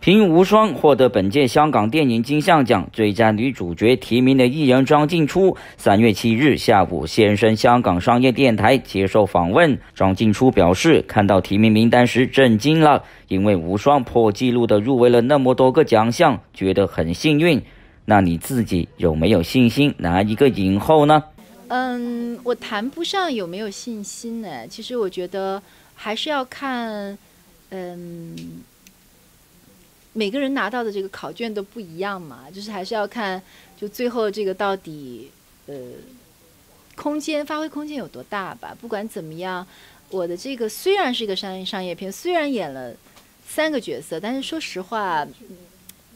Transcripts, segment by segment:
凭无双获得本届香港电影金像奖最佳女主角提名的艺人张静初，三月七日下午现身香港商业电台接受访问。张静初表示，看到提名名单时震惊了，因为无双破纪录的入围了那么多个奖项，觉得很幸运。那你自己有没有信心拿一个影后呢？嗯，我谈不上有没有信心呢。其实我觉得还是要看，嗯。每个人拿到的这个考卷都不一样嘛，就是还是要看，就最后这个到底，呃，空间发挥空间有多大吧。不管怎么样，我的这个虽然是一个商业商业片，虽然演了三个角色，但是说实话，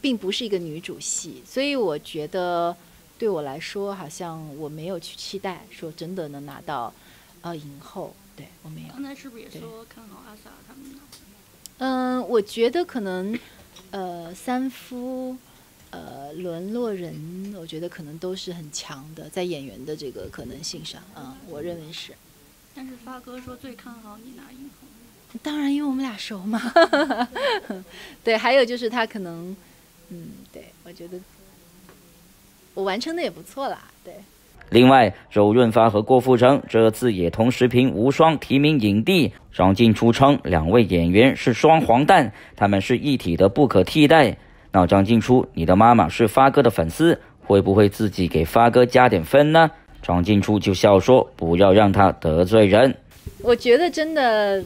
并不是一个女主戏，所以我觉得对我来说，好像我没有去期待说真的能拿到呃影后。对我没有。刚才是不是也说看好阿 sa 他们呢？嗯，我觉得可能。呃，三夫，呃，沦落人，我觉得可能都是很强的，在演员的这个可能性上，嗯，我认为是。但是发哥说最看好你拿影后。当然，因为我们俩熟嘛。对，还有就是他可能，嗯，对我觉得我完成的也不错啦，对。另外，周润发和郭富城这次也同时凭《无双》提名影帝。张晋初称两位演员是双黄蛋，他们是一体的，不可替代。那张晋初，你的妈妈是发哥的粉丝，会不会自己给发哥加点分呢？张晋初就笑说：“不要让他得罪人。”我觉得真的，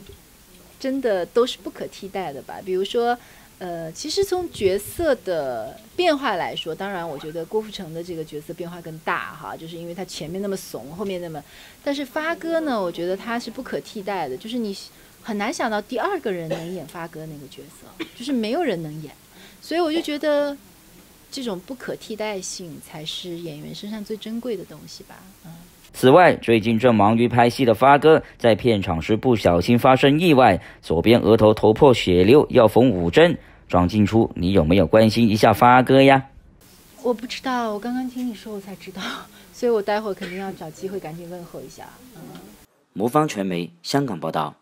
真的都是不可替代的吧。比如说。呃，其实从角色的变化来说，当然我觉得郭富城的这个角色变化更大哈，就是因为他前面那么怂，后面那么，但是发哥呢，我觉得他是不可替代的，就是你很难想到第二个人能演发哥那个角色，就是没有人能演，所以我就觉得这种不可替代性才是演员身上最珍贵的东西吧。嗯。此外，最近正忙于拍戏的发哥，在片场时不小心发生意外，左边额头头破血流，要缝五针。庄静初，你有没有关心一下发哥呀？我不知道，我刚刚听你说我才知道，所以我待会儿肯定要找机会赶紧问候一下。魔方传媒香港报道。